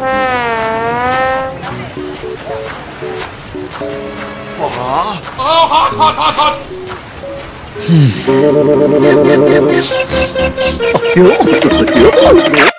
啊！好好好好好！嗯。哎呦！哎呦！